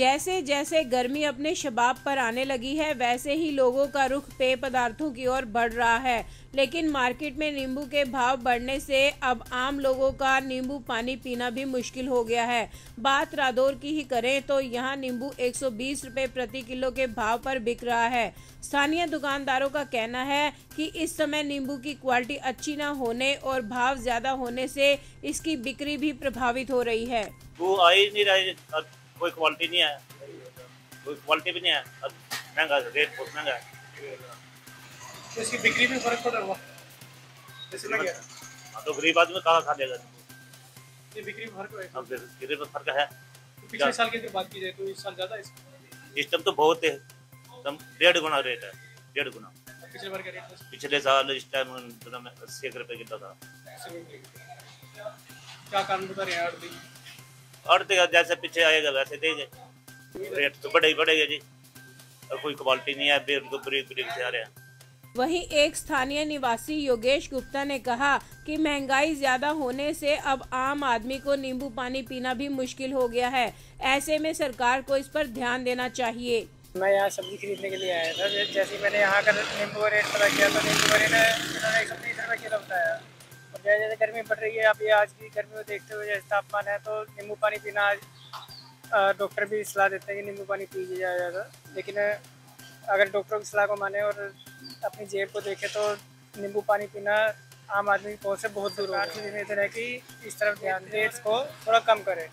जैसे जैसे गर्मी अपने शबाब पर आने लगी है, वैसे ही लोगों का रुख पेय पदार्थों की ओर बढ़ रहा है। लेकिन मार्केट में नींबू के भाव बढ़ने से अब आम लोगों का नींबू पानी पीना भी मुश्किल हो गया है। बात रादौर की ही करें तो यहाँ नींबू 120 रुपए प्रति किलो के भाव पर बिक रहा है। स्थानीय दुकानदारों का कहना है कि इस समय नींबू की क्वालिटी अच्छी न होने और भाव ज़्यादा होने से इसकी बिक्री भी प्रभावित हो रही है। वो आ ही नहीं रहे कोई क्वालिटी नहीं है। कोई क्वालिटी भी नहीं है। अब महँगा रेट बहुत महँगा है। तो इसकी बिक्री में फ़र्क पड़ रहा गया। हाँ तो गरीब आदमी कहाँ खा लेगा? बिक्री में फ़र्क अब गरीब में फ़र्क है। पिछले साल की अगर बात की जाए तो इस साल ज़्यादा है इस टाइम तो बहुत है। एकदम डेढ़ गुना रेट है। डेढ़ गुना। पिछले बार का रेट पिछले साल इस टाइम में अस्सी एक रुपये किलो था। क्या कारण बता रहे हैं और तो जैसे पीछे आएगा वैसे देंगे रेट तो बढ़े ही बढ़ेगा जी। और कोई क्वालिटी नहीं है बेर बरीक बरीक से आ रहे हैं। वहीं एक स्थानीय निवासी योगेश गुप्ता ने कहा कि महँगाई ज़्यादा होने से अब आम आदमी को नींबू पानी पीना भी मुश्किल हो गया है। ऐसे में सरकार को इस पर ध्यान देना चाहिए। मैं यहाँ सब्ज़ी खरीदने के लिए आया था। जैसे मैंने यहाँ का नींबू का रेट पता किया तो नींबू का रेट इन्होंने एक सौ तीस रुपये किलो बताया। और जैसे जैसे गर्मी बढ़ रही है अभी आज की गर्मी को देखते हुए जैसे तापमान है तो नींबू पानी पीना आज डॉक्टर भी सलाह देते हैं कि नींबू पानी पी लिया जाएगा लेकिन अगर डॉक्टरों की सलाह को माने और अपनी जेब को देखे तो नींबू पानी पीना आम आदमी की पहुँच से बहुत दूर निवेदन है कि इस तरफ़ ध्यान रेट्स को थोड़ा कम करें।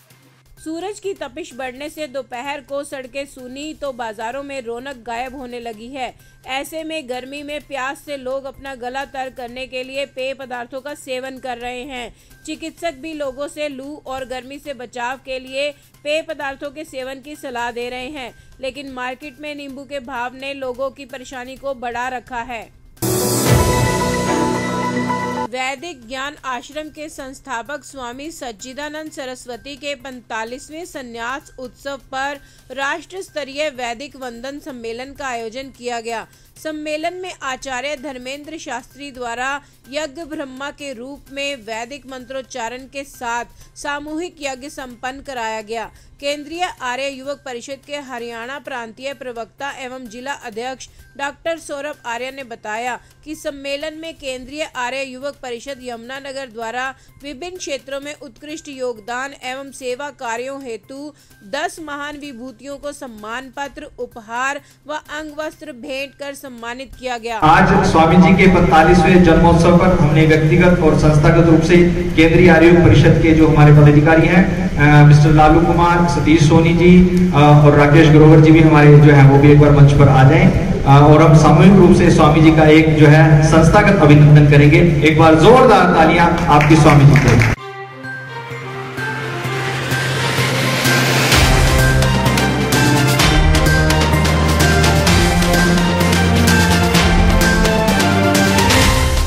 सूरज की तपिश बढ़ने से दोपहर को सड़कें सूनी तो बाजारों में रौनक गायब होने लगी है। ऐसे में गर्मी में प्यास से लोग अपना गला तर करने के लिए पेय पदार्थों का सेवन कर रहे हैं। चिकित्सक भी लोगों से लू और गर्मी से बचाव के लिए पेय पदार्थों के सेवन की सलाह दे रहे हैं, लेकिन मार्केट में नींबू के भाव ने लोगों की परेशानी को बढ़ा रखा है। वैदिक ज्ञान आश्रम के संस्थापक स्वामी सच्चिदानंद सरस्वती के 45वें संन्यास उत्सव पर राष्ट्र स्तरीय वैदिक वंदन सम्मेलन का आयोजन किया गया। सम्मेलन में आचार्य धर्मेंद्र शास्त्री द्वारा यज्ञ ब्रह्मा के रूप में वैदिक मंत्रोच्चारण के साथ सामूहिक यज्ञ संपन्न कराया गया। केंद्रीय आर्य युवक परिषद के हरियाणा प्रांतीय प्रवक्ता एवं जिला अध्यक्ष डॉक्टर सौरभ आर्य ने बताया कि सम्मेलन में केंद्रीय आर्य युवक परिषद यमुनानगर द्वारा विभिन्न क्षेत्रों में उत्कृष्ट योगदान एवं सेवा कार्यों हेतु 10 महान विभूतियों को सम्मान पत्र उपहार व अंग वस्त्र भेंट कर सम्मानित किया गया। आज स्वामी जी के पैतालीसवें जन्मोत्सव पर हमने व्यक्तिगत और संस्थागत रूप से केंद्रीय आयोग परिषद के जो हमारे पदाधिकारी हैं मिस्टर लालू कुमार, सतीश सोनी जी और राकेश ग्रोवर जी भी हमारे जो है, वो भी एक बार मंच पर आ जाएँ। और हम सामूहिक रूप से स्वामी जी का एक जो है संस्थागत अभिनंदन करेंगे। एक बार जोरदार तालियाँ आपके स्वामी जी को।